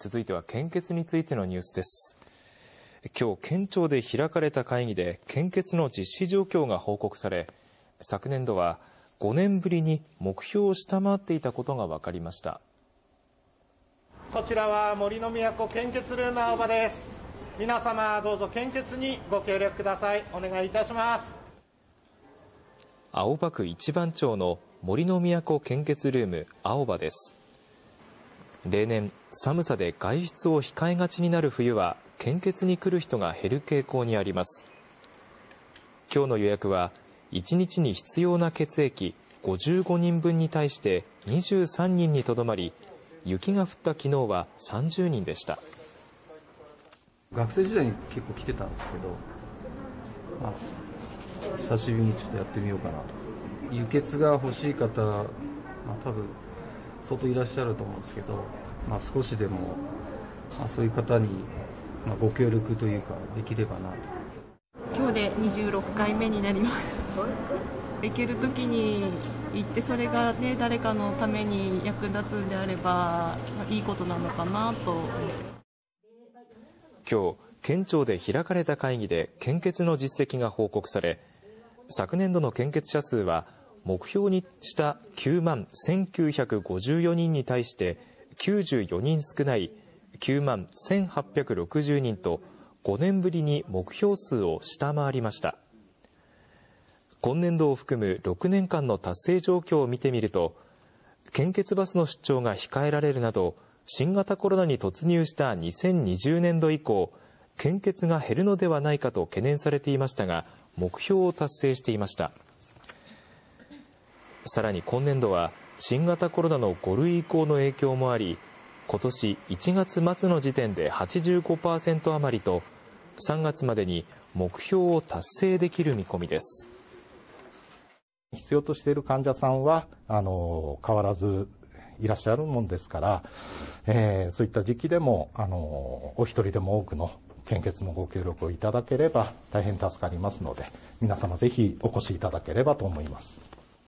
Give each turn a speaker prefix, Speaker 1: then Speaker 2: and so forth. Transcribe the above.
Speaker 1: 続いては献血についてのニュースです。今日県庁で開かれた会議で献血の実施状況が報告され昨年度は5年ぶりに目標を下回っていたことが分かりました。
Speaker 2: こちらは森の都献血ルーム青葉です。皆様どうぞ献血にご協力ください。お願いいたします。
Speaker 1: 青葉区一番町の森の都献血ルーム青葉です例年寒さで外出を控えがちになる冬は献血に来る人が減る傾向にあります。今日の予約は1日に必要な血液55人分に対して23人にとどまり雪が降った昨日は30人でした。
Speaker 3: 学生時代に結構来てたんですけど、まあ、久しぶりにちょっとやってみようかなと。輸血が欲しい方、まあ、多分相当いらっしゃると思うんですけど、まあ、少しでも、まあ、そういう方に、まあ、ご協力というかできればなと。
Speaker 4: 今日で26回目になります。行ける時に行ってそれが、ね、誰かのために役立つんであればいいことなのかなと。
Speaker 1: 今日県庁で開かれた会議で献血の実績が報告され昨年度の献血者数は目標にした9万1954人に対して94人少ない9万1860人と5年ぶりに目標数を下回りました。今年度を含む6年間の達成状況を見てみると献血バスの出張が控えられるなど新型コロナに突入した2020年度以降献血が減るのではないかと懸念されていましたが目標を達成していました。さらに今年度は新型コロナの5類移行の影響もあり今年1月末の時点で85%余りと3月までに目標を達成できる見込みです
Speaker 5: 必要としている患者さんはあの変わらずいらっしゃるもんですから、えー、そういった時期でもあのお一人でも多くの献血のご協力をいただければ大変助かりますので皆様ぜひお越しいただければと思います。